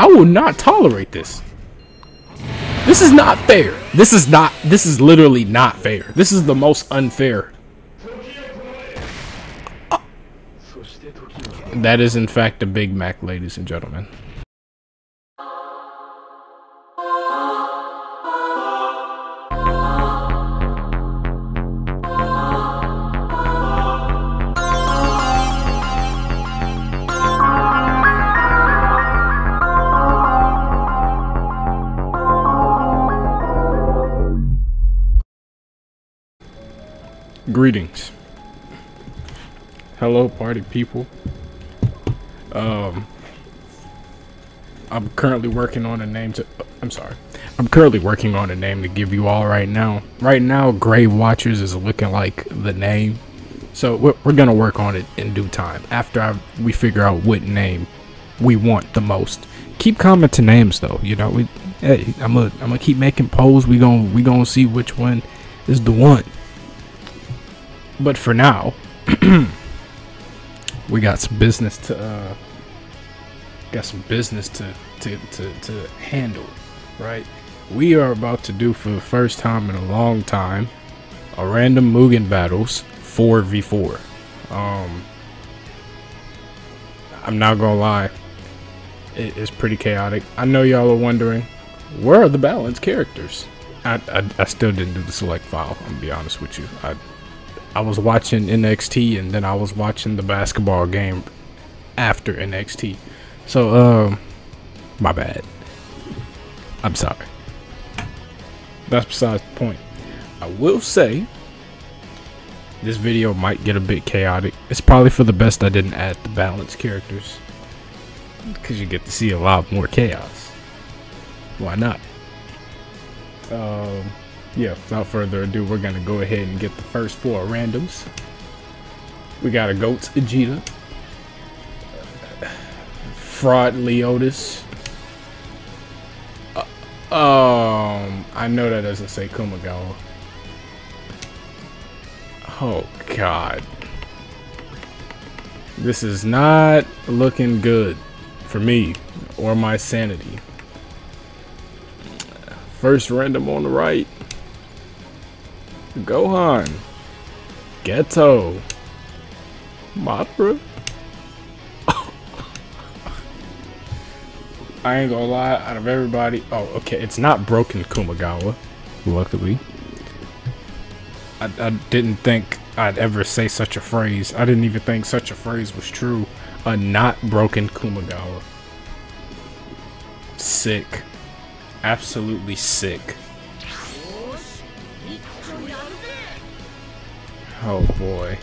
I will not tolerate this. This is not fair. This is not, this is literally not fair. This is the most unfair. Uh, that is in fact a Big Mac, ladies and gentlemen. Greetings. Hello, party people. Um, I'm currently working on a name to. I'm sorry. I'm currently working on a name to give you all right now. Right now, Grave Watchers is looking like the name. So we're, we're gonna work on it in due time after I, we figure out what name we want the most. Keep commenting names though. You know, we. Hey, I'm gonna I'm gonna keep making polls. We gonna we gonna see which one is the one. But for now, we got some business to uh, got some business to, to to to handle, right? We are about to do for the first time in a long time a random Mugen battles 4v4. Um, I'm not gonna lie, it is pretty chaotic. I know y'all are wondering, where are the balanced characters? I, I, I still didn't do the select file. I'm gonna be honest with you. I I was watching NXT and then I was watching the basketball game after NXT. So, um, my bad. I'm sorry. That's besides the point. I will say this video might get a bit chaotic. It's probably for the best I didn't add the balanced characters. Because you get to see a lot more chaos. Why not? Um, yeah, without further ado, we're gonna go ahead and get the first four randoms. We got a Goats Vegeta, Fraud Leotis. Uh, um, I know that doesn't say Kumagawa. Oh God, this is not looking good for me or my sanity. First random on the right. Gohan. Ghetto. Mothra. I ain't gonna lie, out of everybody. Oh, okay, it's not Broken Kumagawa, luckily. I, I didn't think I'd ever say such a phrase. I didn't even think such a phrase was true. A not broken Kumagawa. Sick. Absolutely sick. Oh boy.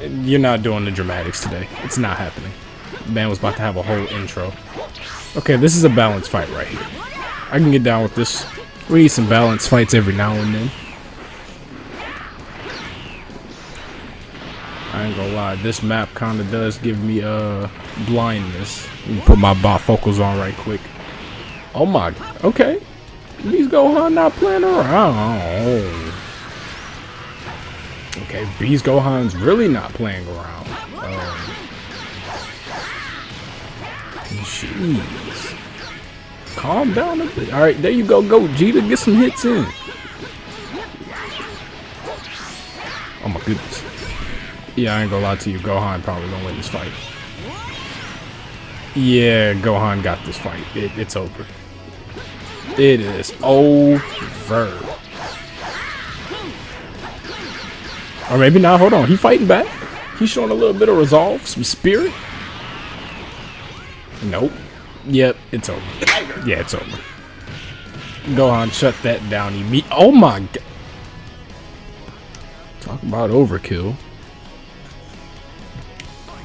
You're not doing the dramatics today. It's not happening. Man was about to have a whole intro. Okay, this is a balanced fight right here. I can get down with this. We need some balanced fights every now and then. I ain't gonna lie, this map kinda does give me uh blindness. Put my bifocals on right quick. Oh my, okay. These Gohan not playing around. Okay, Beast Gohan's really not playing around. Um, jeez. Calm down a bit. Alright, there you go, go Vegeta, get some hits in. Oh my goodness. Yeah, I ain't gonna lie to you, Gohan probably gonna win this fight. Yeah, Gohan got this fight. It, it's over. It is over. Or maybe not. Hold on. He fighting back. He's showing a little bit of resolve, some spirit. Nope. Yep, it's over. Yeah, it's over. Go on, shut that down. You meet. Oh my god. Talk about overkill.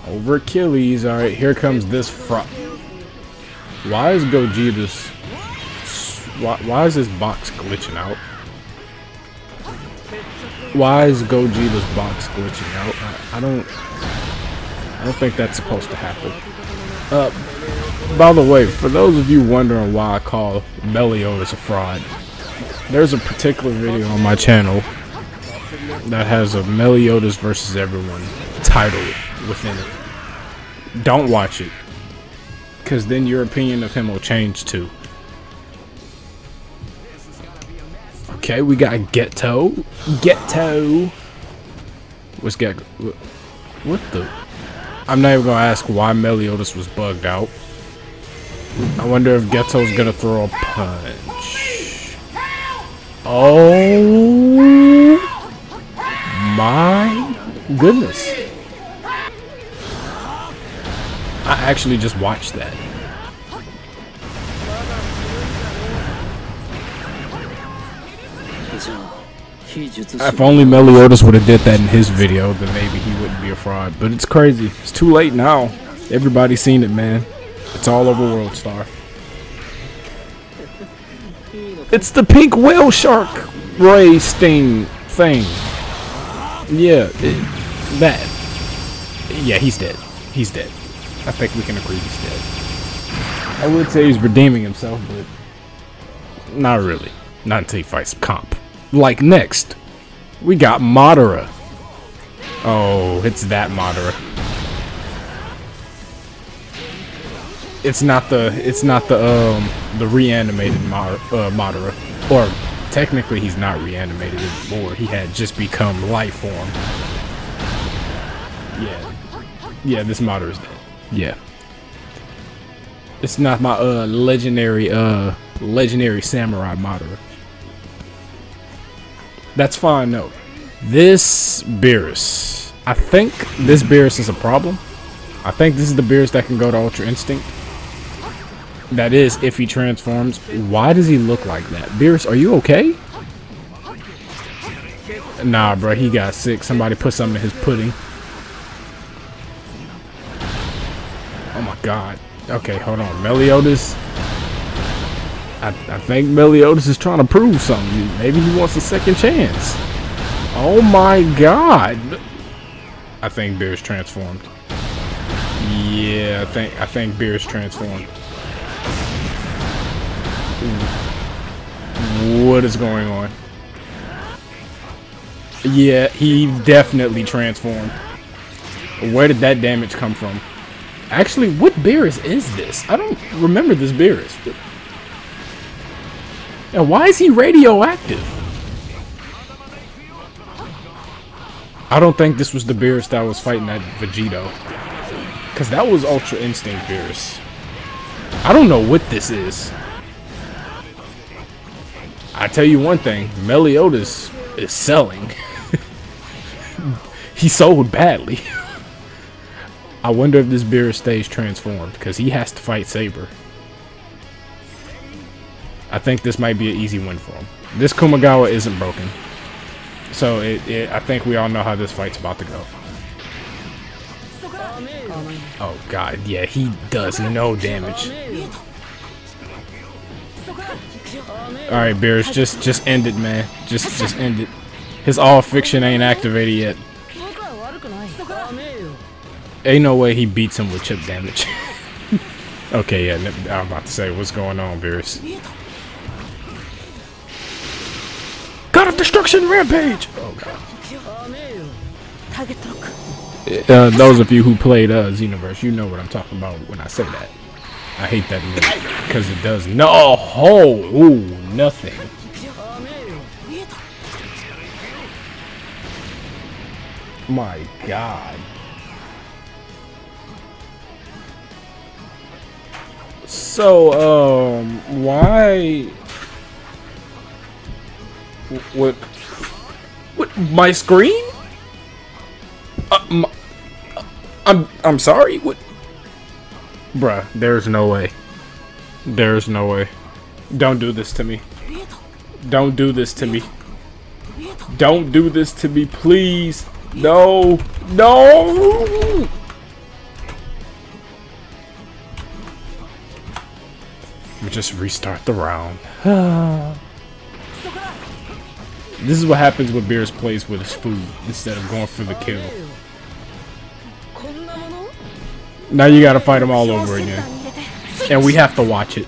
Over Achilles. Alright, here comes this front. Why is Gogeta's... Why, why is this box glitching out? Why is Gogeta's box glitching out? I, I don't... I don't think that's supposed to happen. Uh, by the way, for those of you wondering why I call Meliodas a fraud, there's a particular video on my channel that has a Meliodas versus everyone title within it. Don't watch it. Because then your opinion of him will change too. Okay, we got Ghetto. Ghetto. What's get? What the? I'm not even gonna ask why Meliodas was bugged out. I wonder if Ghetto's gonna throw a punch. Oh my goodness. I actually just watched that. If only Meliodas would have did that in his video, then maybe he wouldn't be a fraud. But it's crazy. It's too late now. Everybody's seen it, man. It's all over World Star. It's the pink whale shark ray sting thing. Yeah, it, that. Yeah, he's dead. He's dead. I think we can agree he's dead. I would say he's redeeming himself, but not really. Not until he fights Comp. Like next, we got Madara. Oh, it's that Madara. It's not the it's not the um the reanimated Mar uh, Madara, or technically he's not reanimated anymore. He had just become life form. Yeah, yeah. This Madara's dead. Yeah. It's not my uh legendary uh legendary samurai Madara. That's fine, no. This Beerus. I think this Beerus is a problem. I think this is the Beerus that can go to Ultra Instinct. That is, if he transforms. Why does he look like that? Beerus, are you okay? Nah, bro, he got sick. Somebody put something in his pudding. Oh my god. Okay, hold on. Meliodas. I, I think Meliodas is trying to prove something. Maybe he wants a second chance. Oh my god. I think Beerus transformed. Yeah, I think I think Beerus transformed. What is going on? Yeah, he definitely transformed. Where did that damage come from? Actually, what Beerus is this? I don't remember this Beerus. And why is he radioactive? I don't think this was the Beerus that was fighting that Vegito. Because that was Ultra Instinct Beerus. I don't know what this is. I tell you one thing, Meliodas is selling. he sold badly. I wonder if this Beerus stays transformed, because he has to fight Saber. I think this might be an easy win for him. This Kumagawa isn't broken. So it, it, I think we all know how this fight's about to go. Oh god, yeah, he does no damage. Alright, Beerus, just just end it, man. Just just end it. His all fiction ain't activated yet. Ain't no way he beats him with chip damage. okay, yeah, I'm about to say, what's going on, Beerus? God of Destruction Rampage! Oh god. Uh, those of you who played uh, Xenoverse, you know what I'm talking about when I say that. I hate that move because it does no oh, ooh, nothing. My god. So, um, why what? What? My screen? Uh, my, uh, I'm I'm sorry. What? Bruh, there's no way. There's no way. Don't do this to me. Don't do this to me. Don't do this to me, please. No. No. Let me just restart the round. This is what happens when Beerus plays with his food instead of going for the kill. Now you gotta fight him all over again. And we have to watch it.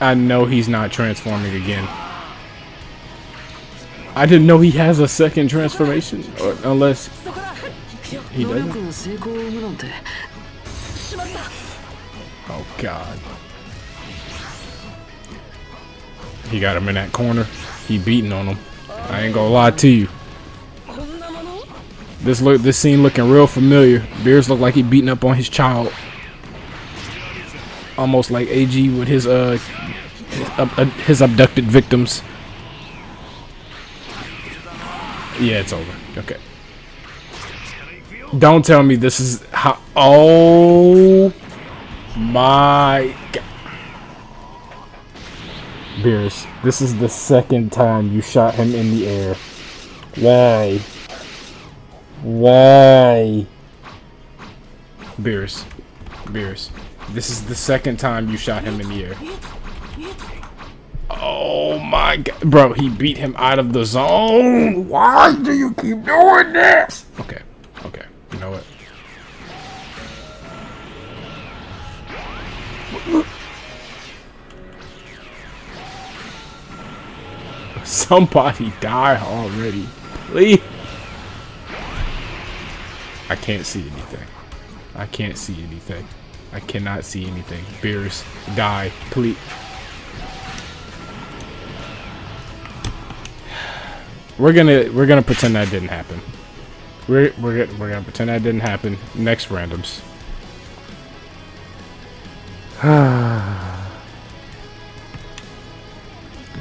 I know he's not transforming again. I didn't know he has a second transformation. Or, unless he doesn't. Oh, God. He got him in that corner. He beating on him. I ain't gonna lie to you. This look, this scene looking real familiar. Beerus look like he beating up on his child. Almost like AG with his uh, his, uh, his abducted victims. Yeah, it's over. Okay. Don't tell me this is how. Oh my god. Beerus, this is the second time you shot him in the air. Why? Why? Beerus. Beerus. This is the second time you shot him in the air. Oh my god. Bro, he beat him out of the zone. Why do you keep doing this? Okay. Okay. You know what? Somebody die already. Please. I can't see anything. I can't see anything. I cannot see anything. Beerus, die, please. We're gonna we're gonna pretend that didn't happen. We're we're we're gonna pretend that didn't happen. Next randoms. Ah.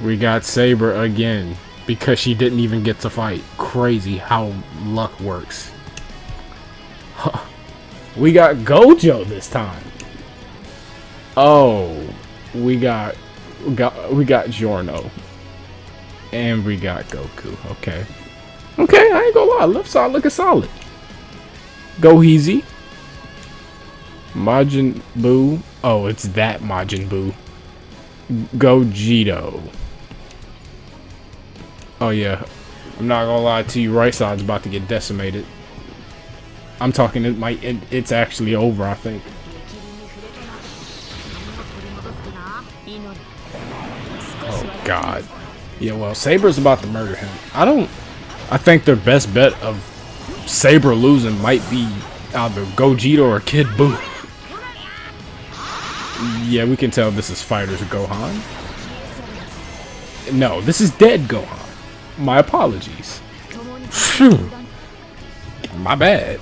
We got Saber again because she didn't even get to fight. Crazy how luck works. we got Gojo this time. Oh, we got we got we got Giorno. And we got Goku. Okay. Okay, I ain't gonna lie. Left side looking solid. Go easy. Majin Buu. Oh, it's that Majin Buu. Gogito. Oh yeah. I'm not gonna lie to you, right side's about to get decimated. I'm talking it might it, it's actually over, I think. Oh god. Yeah, well, Saber's about to murder him. I don't... I think their best bet of Saber losing might be either Gogeta or Kid Buu. Yeah, we can tell this is Fighters Gohan. No, this is Dead Gohan. My apologies. Phew. My bad.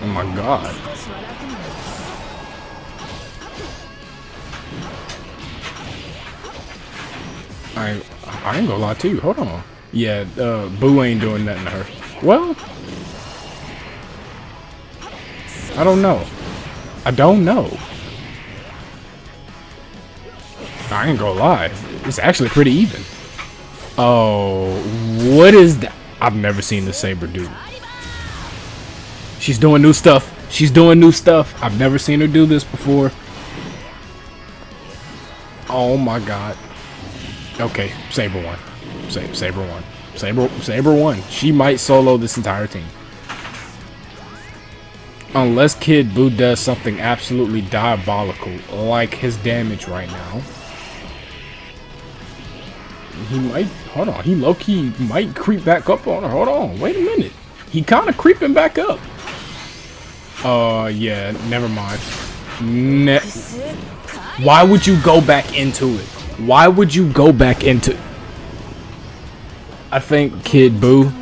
Oh my god. I I ain't gonna lie to you. Hold on. Yeah, uh, Buu ain't doing nothing to her. Well, I don't know. I don't know. I ain't gonna lie. It's actually pretty even. Oh, what is that? I've never seen the Saber do. She's doing new stuff. She's doing new stuff. I've never seen her do this before. Oh my god. Okay, Saber one. Saber, Saber one. Saber, Saber one. She might solo this entire team. Unless Kid Buu does something absolutely diabolical, like his damage right now. He might, hold on, he low-key might creep back up on her. Hold on, wait a minute. He kind of creeping back up. Uh, yeah, never mind. Ne Why would you go back into it? Why would you go back into... I think Kid Buu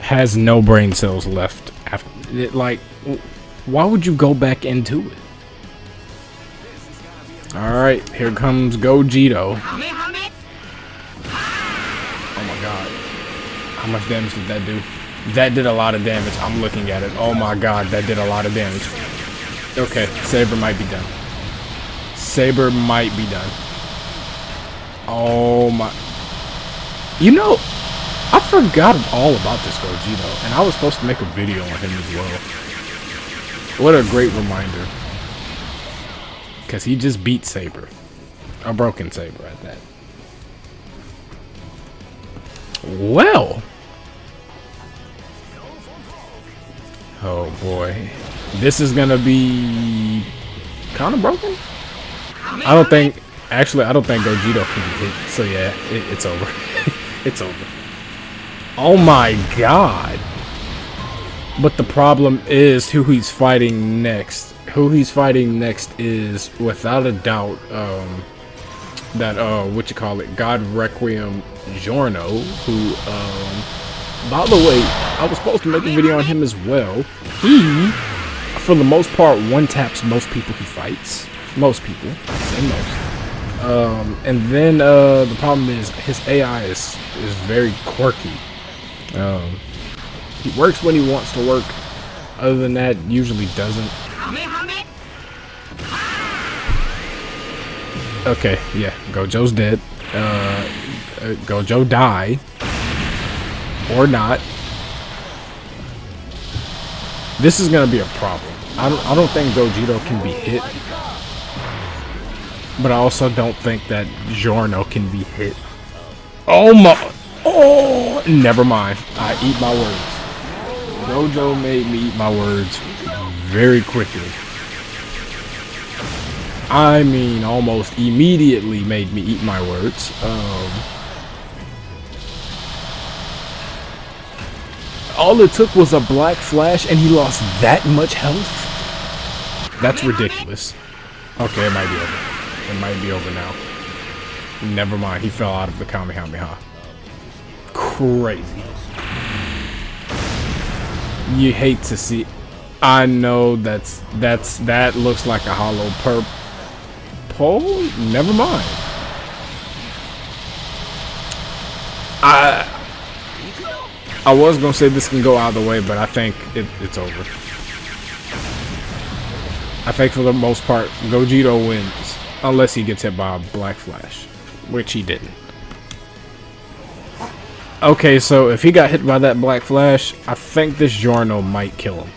has no brain cells left. After it, Like, why would you go back into it? Alright, here comes Gogito. How much damage did that do? That did a lot of damage. I'm looking at it. Oh my god, that did a lot of damage. Okay, Saber might be done. Saber might be done. Oh my. You know, I forgot all about this Gogito, and I was supposed to make a video on him as well. What a great reminder. Because he just beat Saber. A broken Saber at that. Well. Oh boy. This is to be kind of broken. I don't think Actually, I don't think Gogito can be hit. So yeah, it, it's over. it's over. Oh my god. But the problem is who he's fighting next. Who he's fighting next is, without a doubt, um, that, uh, what you call it, God Requiem Giorno, who, um, by the way, I was supposed to make a video on him as well. He, for the most part, one taps most people he fights. Most people. say most. Um, and then, uh, the problem is his AI is, is very quirky. Um, he works when he wants to work. Other than that, usually doesn't. Okay, yeah, Gojo's dead. Uh, uh, Gojo die. Or not. This is gonna be a problem. I don't, I don't think Gogeta can be hit. But I also don't think that Giorno can be hit. Oh my... Oh! Never mind. I eat my words. Gojo made me eat my words very quickly. I mean, almost immediately made me eat my words. Um, all it took was a black flash and he lost that much health? That's ridiculous. Okay, it might be over. It might be over now. Never mind, he fell out of the Kamehameha. Crazy. You hate to see... I know that's... that's That looks like a hollow perp pole? Never mind. I I was gonna say this can go either way, but I think it, it's over. I think for the most part, Gogeta wins, unless he gets hit by a Black Flash, which he didn't. Okay, so if he got hit by that Black Flash, I think this Giorno might kill him.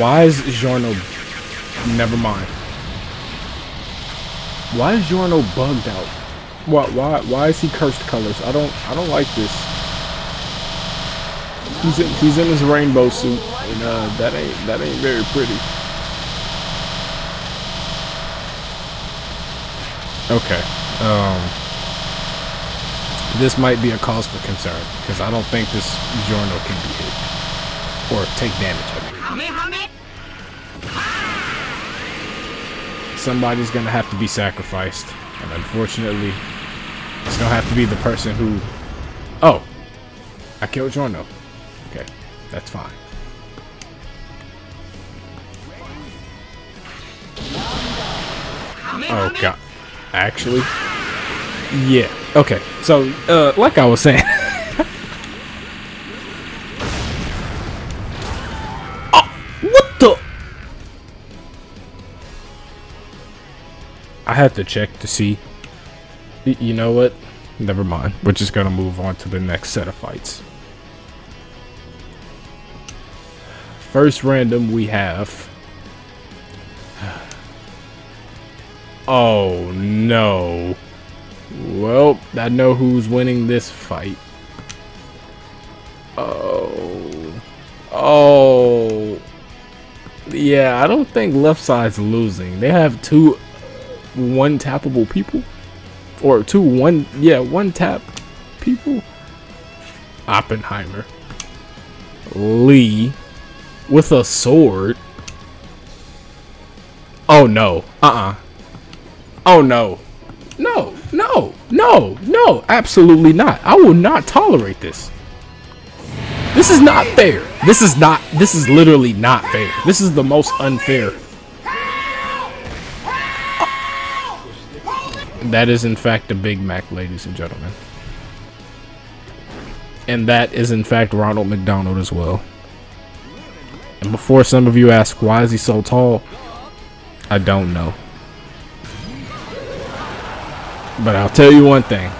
Why is Giorno... Never mind. Why is Giorno bugged out? Why why why is he cursed colors? I don't I don't like this. He's in he's in his rainbow suit and uh that ain't that ain't very pretty. Okay. Um this might be a cause for concern because I don't think this Giorno can be hit or take damage. I mean. somebody's gonna have to be sacrificed. And unfortunately, it's gonna have to be the person who... Oh! I killed Giorno. Okay, that's fine. Oh god. Actually? Yeah. Okay. So, uh, like I was saying. Oh, what the? I had to check to see. you know what? Never mind. We're just gonna move on to the next set of fights. First random we have. Oh no. Well, I know who's winning this fight. Oh. Oh. Yeah, I don't think left side's losing. They have two one tappable people or two one yeah one tap people Oppenheimer Lee with a sword? Oh no. Uh-uh. Oh no. No no no no. Absolutely not. I will not tolerate this. This is not fair. This is not this is literally not fair. This is the most unfair. That is in fact a Big Mac, ladies and gentlemen. And that is in fact Ronald McDonald as well. And before some of you ask, why is he so tall? I don't know. But I'll tell you one thing.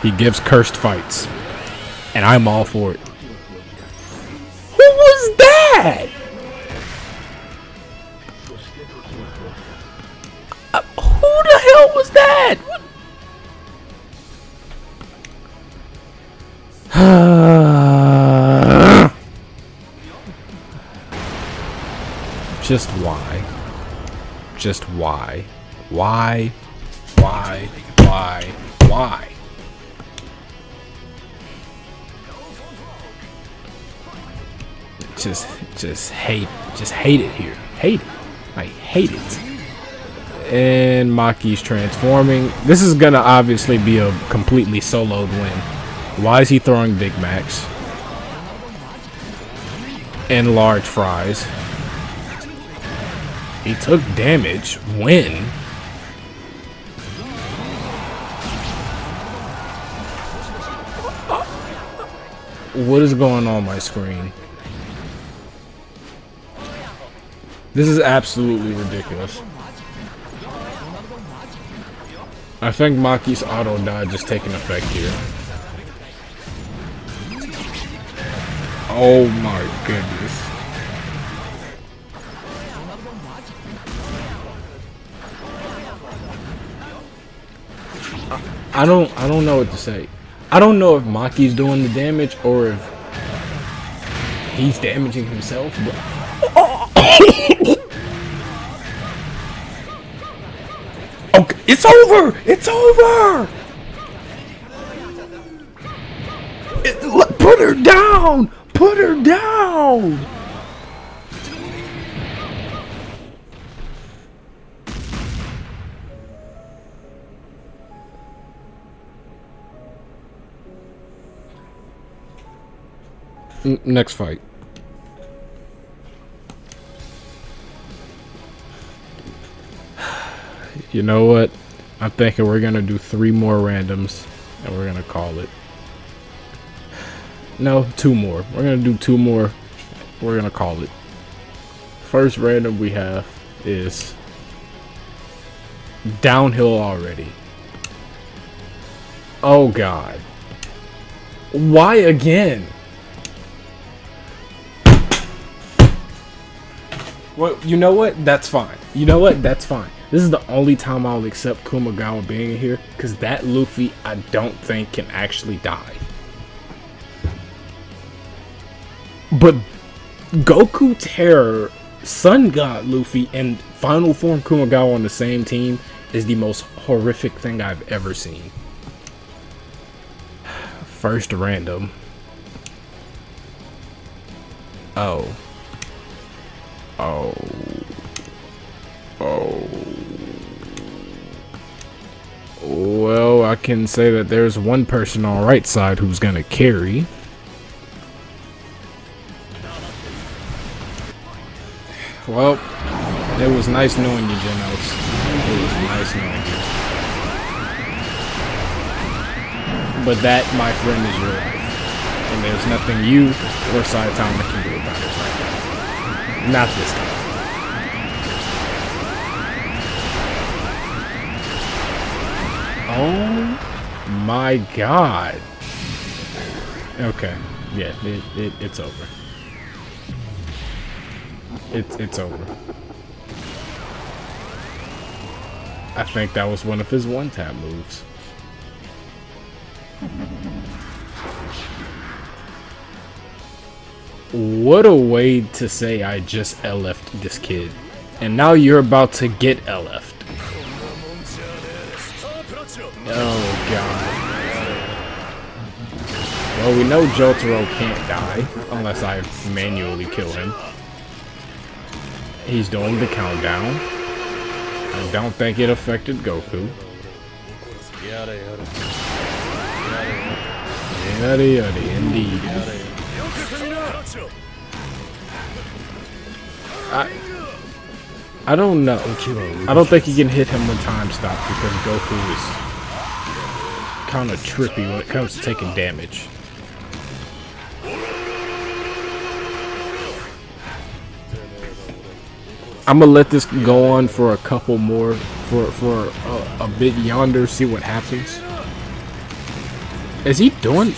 He gives cursed fights. And I'm all for it. Who was that? Uh, who the hell was that? Just why? Just why? Why? Why? Why? Why? just just hate just hate it here. Hate it. I hate it. And Maki's transforming. This is gonna obviously be a completely soloed win. Why is he throwing Big Macs? And large fries. He took damage. When? What is going on my screen? This is absolutely ridiculous. I think Maki's auto dodge is taking effect here. Oh my goodness. I don't I don't know what to say. I don't know if Maki's doing the damage or if he's damaging himself, but Okay, it's over! It's over! It, put her down! Put her down! Next fight. You know what? I'm thinking we're gonna do three more randoms and we're gonna call it. No, two more. We're gonna do two more. We're gonna call it. First random we have is downhill already. Oh god. Why again? Well, you know what? That's fine. You know what? That's fine. This is the only time I'll accept Kumagawa being here, because that Luffy I don't think can actually die. But Goku Terror, Sun God Luffy, and Final Form Kumagawa on the same team is the most horrific thing I've ever seen. First random. Oh. Oh. Oh. Well, I can say that there's one person on right side who's gonna carry. Well, it was nice knowing you, Genos. It was nice knowing you. But that, my friend, is your life. And there's nothing you or Saitama can do about it right now. Not this time. Oh my god. Okay. Yeah, it, it, it's over. It's it's over. I think that was one of his one-tap moves. What a way to say I just LF'd this kid. And now you're about to get LF'd. Oh god. Well, we know Jotaro can't die unless I manually kill him. He's doing the countdown. I don't think it affected Goku. Yada yada, indeed. I, I don't know. I don't think you can hit him with time stop because Goku is kind of trippy when it comes to taking damage. I'm gonna let this go on for a couple more, for for a, a bit yonder, see what happens. Is he doing?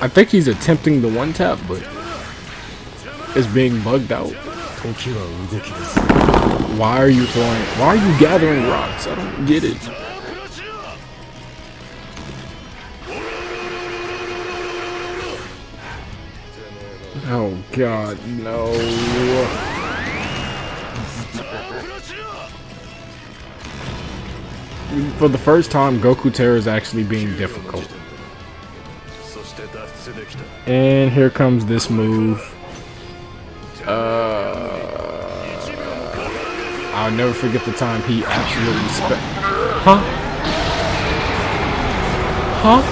I think he's attempting the one tap, but is being bugged out. Why are you throwing? Why are you gathering rocks? I don't get it. Oh God, no. for the first time, Goku Terra is actually being difficult. And here comes this move. I'll never forget the time he absolutely spent. Huh? Huh?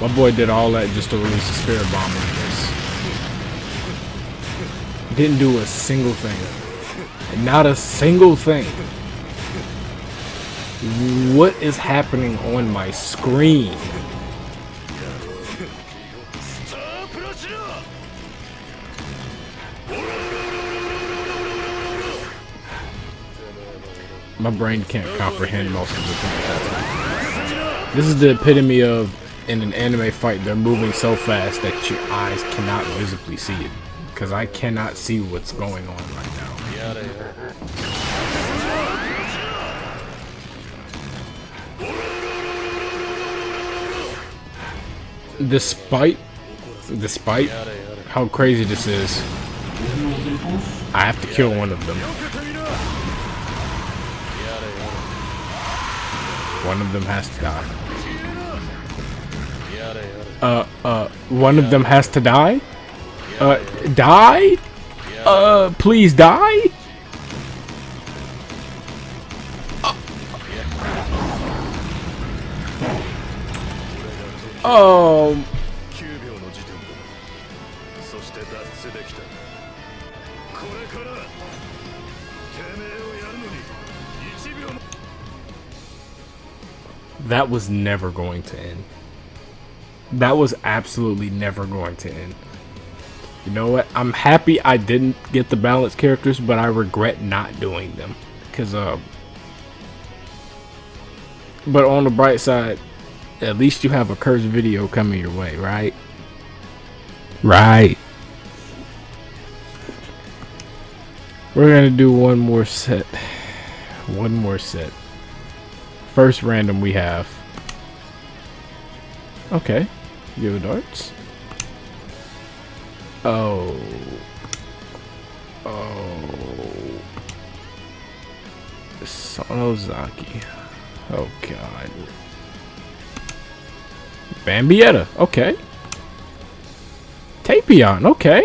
My boy did all that just to release a spirit bomb this. Didn't do a single thing. Not a single thing. What is happening on my screen? My brain can't comprehend most of the things. This is the epitome of in an anime fight they're moving so fast that your eyes cannot visibly see it. Because I cannot see what's going on right now. Despite despite how crazy this is, I have to kill one of them. One of them has to die. Uh, uh, one of them has to die? Uh, die? Uh, please die? Oh. That was never going to end. That was absolutely never going to end. You know what? I'm happy I didn't get the balance characters, but I regret not doing them. Because, uh. But on the bright side, at least you have a cursed video coming your way, right? Right. We're gonna do one more set. One more set. First random we have. Okay. Yo darts. Oh. Oh. Sonozaki. Oh god. Bambietta. Okay. Tapion. Okay.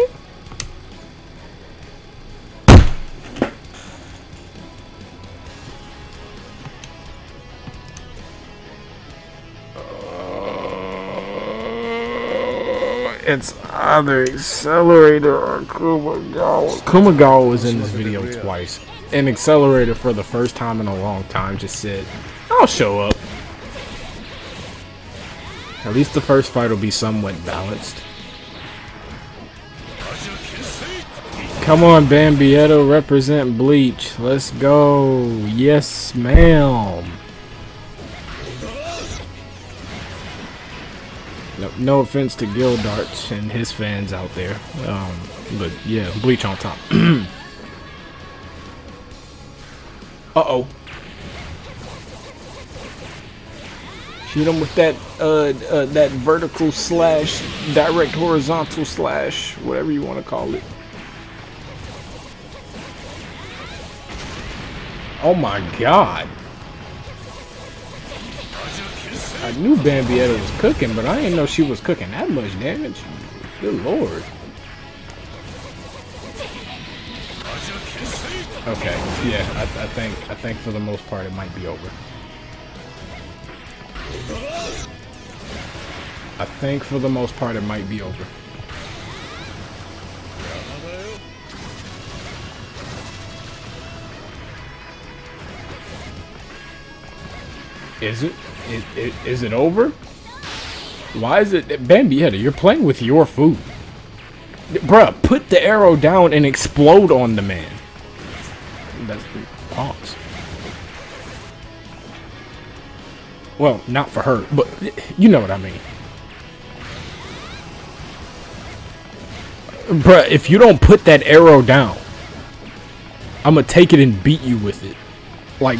It's either Accelerator or Kumagawa. Kumagawa was in this video twice. And Accelerator for the first time in a long time just said, I'll show up. At least the first fight will be somewhat balanced. Come on, Bambietta, represent Bleach. Let's go. Yes, ma'am. No, offense to Gildarts and his fans out there. Um, but yeah, Bleach on top. Uh-oh. Shoot him with that uh, uh that vertical slash direct horizontal slash whatever you want to call it. Oh my god. I knew Bambietta was cooking, but I didn't know she was cooking that much damage. Good lord. Okay, yeah, I, I think I think for the most part it might be over. I think for the most part it might be over. Is it? Is, is, it over? Why is it? Bambietta, you're playing with your food. Bruh, put the arrow down and explode on the man. That's pause. Well, not for her, but you know what I mean. Bruh, if you don't put that arrow down, I'm gonna take it and beat you with it. Like,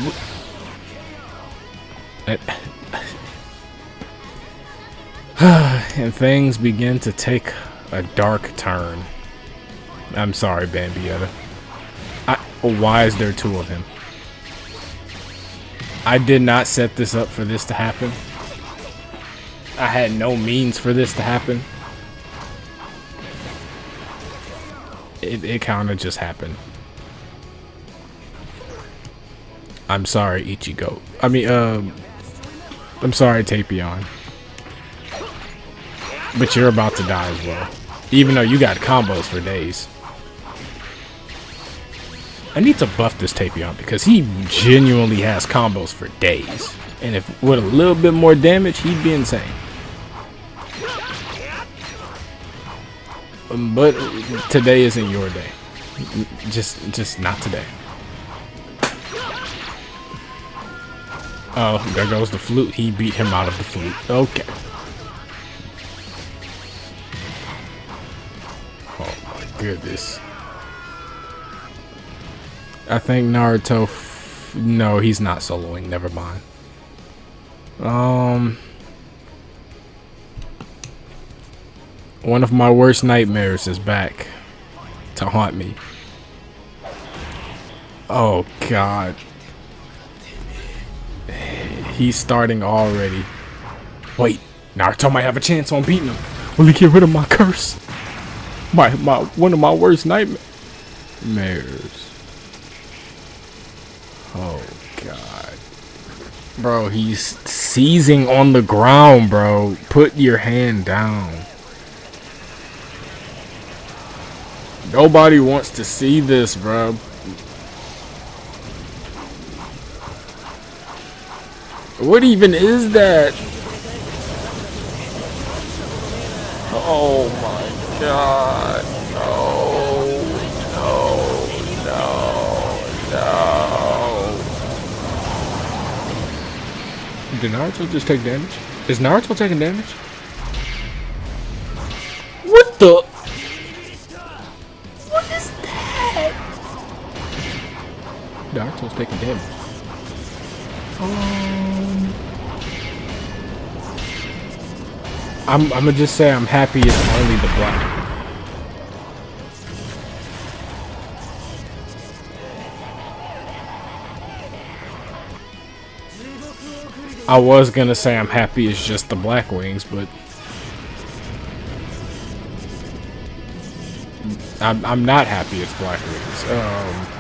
and things begin to take a dark turn. I'm sorry, Bambietta. I, why is there two of him? I did not set this up for this to happen. I had no means for this to happen. It, it kind of just happened. I'm sorry, Ichigo. I mean, um, I'm sorry, Tapion. But you're about to die as well. Even though you got combos for days. I need to buff this Tapion because he genuinely has combos for days. And if with a little bit more damage, he'd be insane. Um, but today isn't your day. Just, just not today. Oh, there goes the flute. He beat him out of the flute. Okay. Oh my goodness. I think Naruto. no, he's not soloing. Never mind. Um. One of my worst nightmares is back to haunt me. Oh, God. He's starting already. Wait, Naruto might have a chance on beating him. Will he get rid of my curse? My my one of my worst nightmares. Oh god. Bro, he's seizing on the ground, bro. Put your hand down. Nobody wants to see this, bro. What even is that? Oh my god. No. No. No. No. Did Naruto just take damage? Is Naruto taking damage? What the? What is that? Naruto's taking damage. I'm, I'm gonna just say I'm happy it's only the black. I was gonna say I'm happy it's just the black wings, but I'm, I'm not happy it's black wings. Um,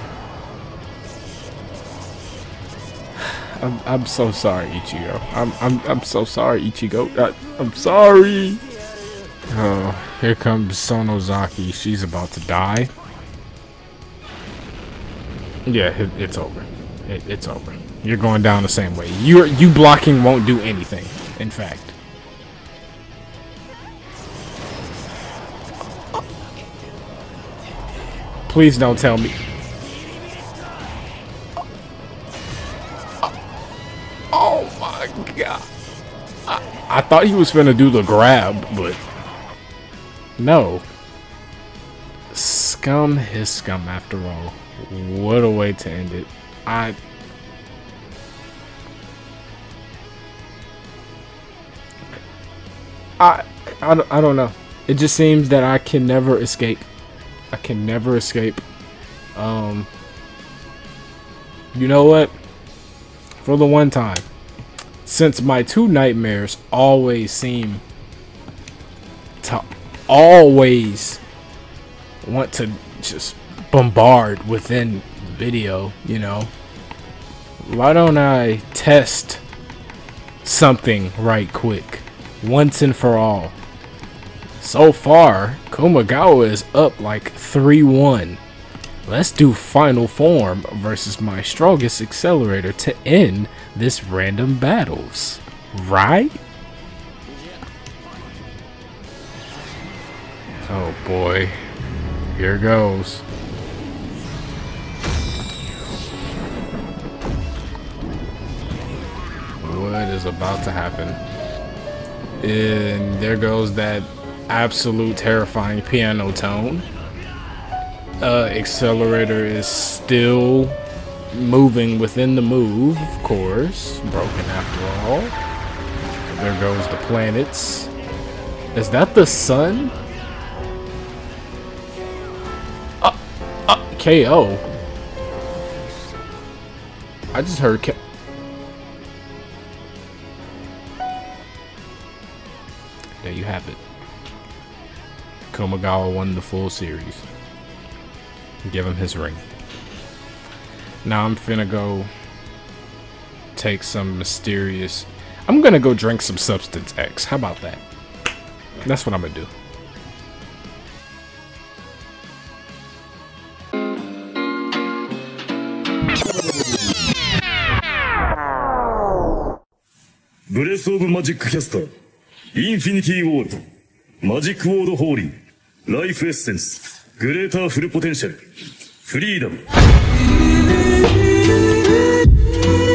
I'm, I'm so sorry, Ichigo. I'm, I'm, I'm so sorry, Ichigo. I, I'm sorry. Oh, here comes Sonozaki. She's about to die. Yeah, it, it's over. It, it's over. You're going down the same way. You you blocking won't do anything. In fact. Please don't tell me. I, thought he was gonna do the grab, but no. Scum his scum after all. What a way to end it. I I, I, don't, I don't know. It just seems that I can never escape. I can never escape. Um, you know what? For the one time, since my two nightmares always seem to always want to just bombard within video, you know, why don't I test something right quick, once and for all? So far, Kumagawa is up like 3-1. Let's do Final Form versus my strongest accelerator to end this random battles. Right? Oh boy. Here goes. What is about to happen? And there goes that absolute terrifying piano tone uh, accelerator is still moving within the move, of course. Broken after all. There goes the planets. Is that the sun? Uh, uh, KO. I just heard K There you have it. Kumagawa won the full series give him his ring. Now I'm finna go take some mysterious... I'm gonna go drink some Substance X. How about that? That's what I'm gonna do. Breath of Magic Caster Infinity Ward Magic Ward Holy Life Essence Greater Full Potential Freedom Thank you.